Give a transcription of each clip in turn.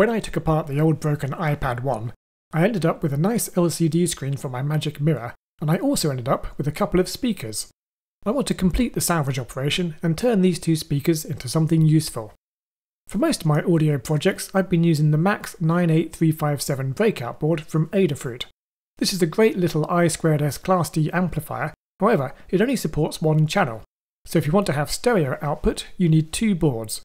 When I took apart the old broken iPad 1, I ended up with a nice LCD screen for my Magic Mirror, and I also ended up with a couple of speakers. I want to complete the salvage operation and turn these two speakers into something useful. For most of my audio projects, I've been using the Max 98357 breakout board from Adafruit. This is a great little I2S Class D amplifier, however, it only supports one channel, so if you want to have stereo output, you need two boards.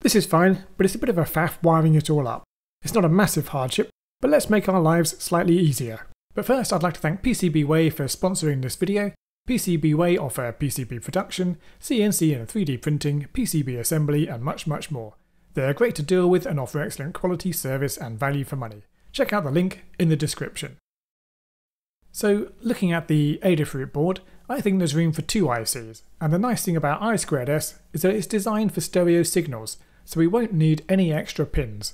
This is fine, but it's a bit of a faff wiring it all up. It's not a massive hardship, but let's make our lives slightly easier. But first I'd like to thank PCBWay for sponsoring this video. PCBWay offer PCB production, CNC and 3D printing, PCB assembly and much much more. They're great to deal with and offer excellent quality, service and value for money. Check out the link in the description. So looking at the Adafruit board, I think there's room for two ICs, and the nice thing about I2S is that it's designed for stereo signals, so we won't need any extra pins.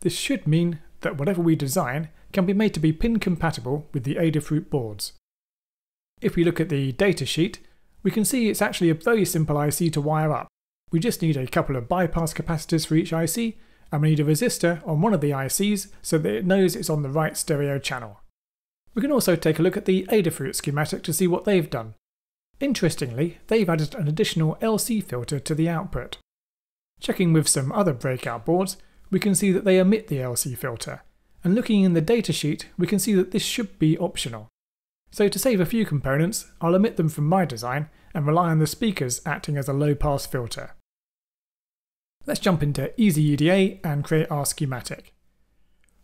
This should mean that whatever we design can be made to be pin compatible with the Adafruit boards. If we look at the datasheet, we can see it's actually a very simple IC to wire up. We just need a couple of bypass capacitors for each IC, and we need a resistor on one of the ICs so that it knows it's on the right stereo channel. We can also take a look at the Adafruit schematic to see what they've done. Interestingly, they've added an additional LC filter to the output. Checking with some other breakout boards, we can see that they omit the LC filter, and looking in the datasheet, we can see that this should be optional. So to save a few components, I'll omit them from my design and rely on the speakers acting as a low-pass filter. Let's jump into EasyEDA and create our schematic.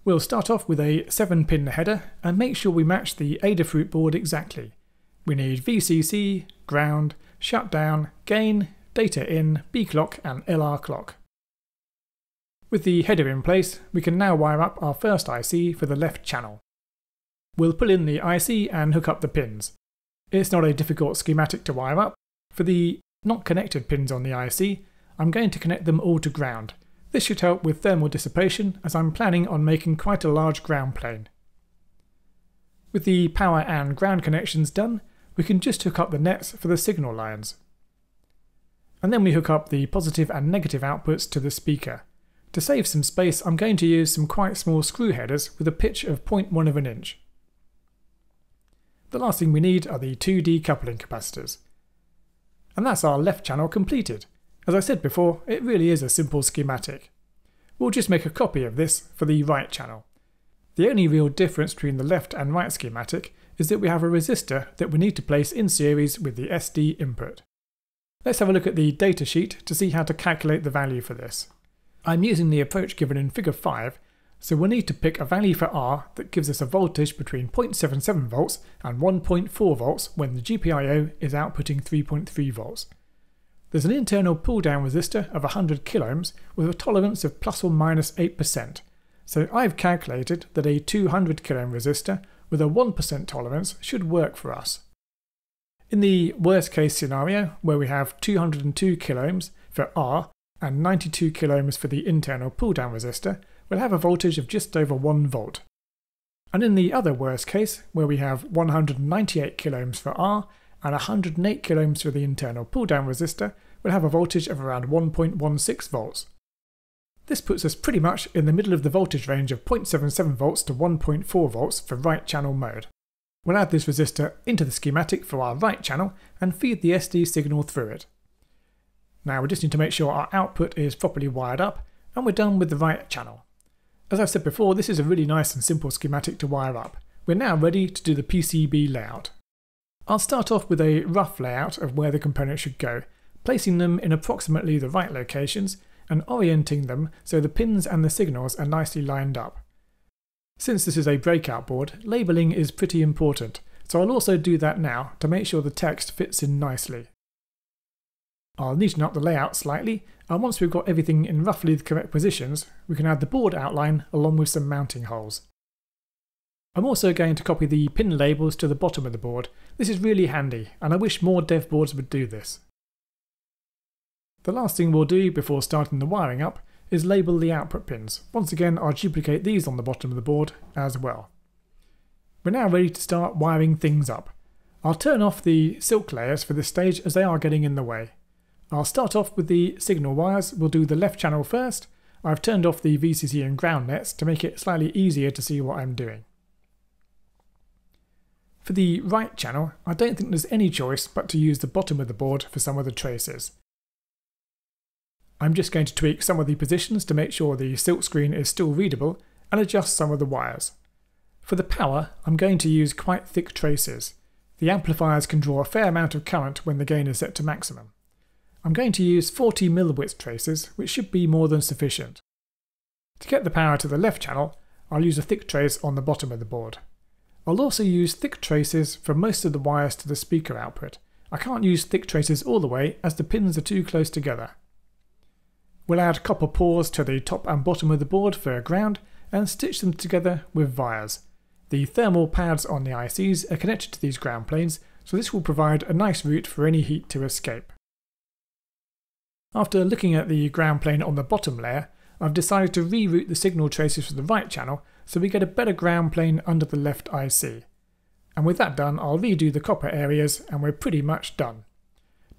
We'll start off with a 7 pin header and make sure we match the Adafruit board exactly. We need VCC, ground, shutdown, gain, data in, B clock and LR clock. With the header in place, we can now wire up our first IC for the left channel. We'll pull in the IC and hook up the pins. It's not a difficult schematic to wire up. For the not connected pins on the IC, I'm going to connect them all to ground, this should help with thermal dissipation as I'm planning on making quite a large ground plane. With the power and ground connections done, we can just hook up the nets for the signal lines. And then we hook up the positive and negative outputs to the speaker. To save some space I'm going to use some quite small screw headers with a pitch of 0.1 of an inch. The last thing we need are the two decoupling capacitors. And that's our left channel completed. As I said before, it really is a simple schematic. We'll just make a copy of this for the right channel. The only real difference between the left and right schematic is that we have a resistor that we need to place in series with the SD input. Let's have a look at the datasheet to see how to calculate the value for this. I'm using the approach given in figure 5, so we'll need to pick a value for R that gives us a voltage between 0.77 volts and 1.4 volts when the GPIO is outputting 3.3 volts. There's an internal pull-down resistor of 100 kiloohms with a tolerance of plus or minus 8%, so I've calculated that a 200 kiloohm resistor with a 1% tolerance should work for us. In the worst case scenario, where we have 202 kiloohms for R and 92 kiloohms for the internal pull-down resistor, we'll have a voltage of just over 1 volt. And in the other worst case, where we have 198 kiloohms for R and 108 kiloohms for the internal pull-down resistor, we'll have a voltage of around 1.16 volts. This puts us pretty much in the middle of the voltage range of 0.77 volts to 1.4 volts for right channel mode. We'll add this resistor into the schematic for our right channel and feed the SD signal through it. Now we just need to make sure our output is properly wired up and we're done with the right channel. As I've said before, this is a really nice and simple schematic to wire up. We're now ready to do the PCB layout. I'll start off with a rough layout of where the components should go, placing them in approximately the right locations and orienting them so the pins and the signals are nicely lined up. Since this is a breakout board, labelling is pretty important, so I'll also do that now to make sure the text fits in nicely. I'll neaten up the layout slightly, and once we've got everything in roughly the correct positions, we can add the board outline along with some mounting holes. I'm also going to copy the pin labels to the bottom of the board. This is really handy, and I wish more dev boards would do this. The last thing we'll do before starting the wiring up is label the output pins. Once again, I'll duplicate these on the bottom of the board as well. We're now ready to start wiring things up. I'll turn off the silk layers for this stage as they are getting in the way. I'll start off with the signal wires, we'll do the left channel first, I've turned off the VCC and ground nets to make it slightly easier to see what I'm doing. For the right channel, I don't think there's any choice but to use the bottom of the board for some of the traces. I'm just going to tweak some of the positions to make sure the silkscreen is still readable and adjust some of the wires. For the power, I'm going to use quite thick traces. The amplifiers can draw a fair amount of current when the gain is set to maximum. I'm going to use 40 milliwatts traces, which should be more than sufficient. To get the power to the left channel, I'll use a thick trace on the bottom of the board. I'll also use thick traces for most of the wires to the speaker output. I can't use thick traces all the way as the pins are too close together. We'll add copper pours to the top and bottom of the board for ground and stitch them together with wires. The thermal pads on the ICs are connected to these ground planes, so this will provide a nice route for any heat to escape. After looking at the ground plane on the bottom layer, I've decided to reroute the signal traces for the right channel so we get a better ground plane under the left IC. And with that done, I'll redo the copper areas and we're pretty much done.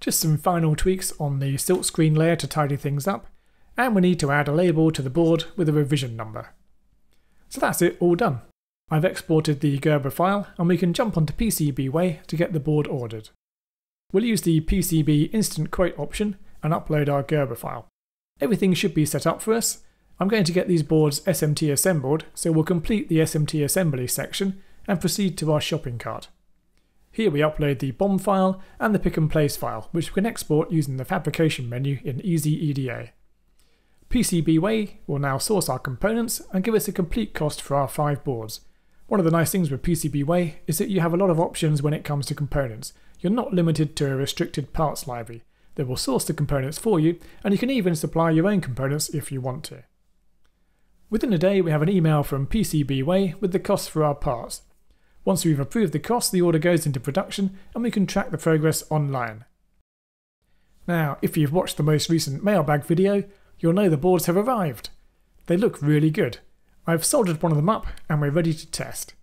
Just some final tweaks on the silkscreen layer to tidy things up, and we need to add a label to the board with a revision number. So that's it all done. I've exported the Gerber file and we can jump onto PCBWay to get the board ordered. We'll use the PCB instant quote option and upload our Gerber file. Everything should be set up for us. I'm going to get these boards SMT assembled, so we'll complete the SMT assembly section and proceed to our shopping cart. Here we upload the BOM file and the pick and place file, which we can export using the fabrication menu in EasyEDA. PCBWay will now source our components and give us a complete cost for our five boards. One of the nice things with PCBWay is that you have a lot of options when it comes to components. You're not limited to a restricted parts library. They will source the components for you, and you can even supply your own components if you want to. Within a day, we have an email from PCBWay with the costs for our parts. Once we've approved the cost, the order goes into production and we can track the progress online. Now, if you've watched the most recent mailbag video, you'll know the boards have arrived. They look really good. I've soldered one of them up and we're ready to test.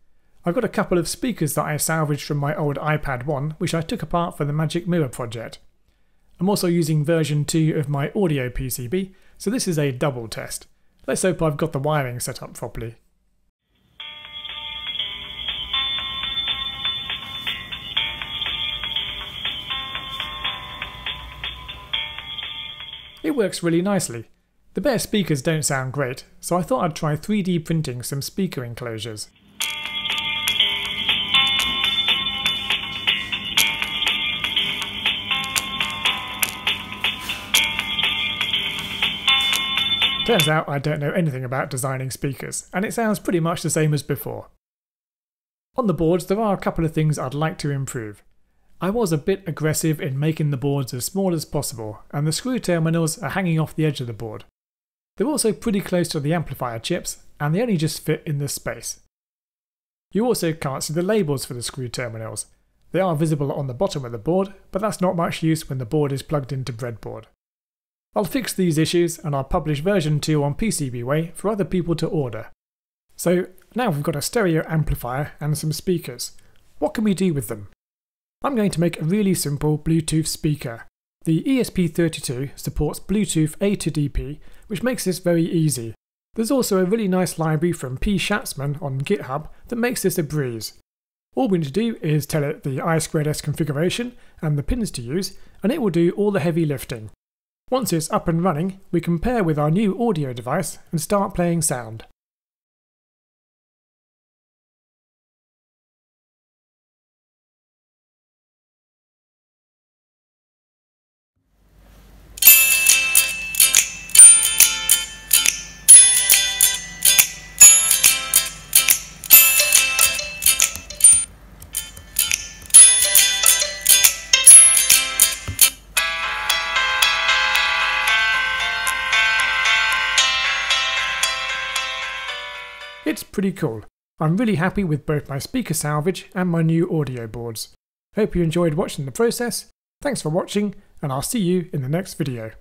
I've got a couple of speakers that I salvaged from my old iPad 1 which I took apart for the Magic Mirror project. I'm also using version 2 of my audio PCB, so this is a double test. Let's hope I've got the wiring set up properly. It works really nicely. The bare speakers don't sound great, so I thought I'd try 3D printing some speaker enclosures. Turns out I don't know anything about designing speakers, and it sounds pretty much the same as before. On the boards there are a couple of things I'd like to improve. I was a bit aggressive in making the boards as small as possible, and the screw terminals are hanging off the edge of the board. They're also pretty close to the amplifier chips, and they only just fit in this space. You also can't see the labels for the screw terminals. They are visible on the bottom of the board, but that's not much use when the board is plugged into breadboard. I'll fix these issues and I'll publish version 2 on PCBWay for other people to order. So now we've got a stereo amplifier and some speakers. What can we do with them? I'm going to make a really simple Bluetooth speaker. The ESP32 supports Bluetooth A2DP, which makes this very easy. There's also a really nice library from P. Schatzmann on GitHub that makes this a breeze. All we need to do is tell it the I2S configuration and the pins to use, and it will do all the heavy lifting. Once it's up and running, we can pair with our new audio device and start playing sound. It's pretty cool. I'm really happy with both my speaker salvage and my new audio boards. Hope you enjoyed watching the process. Thanks for watching, and I'll see you in the next video.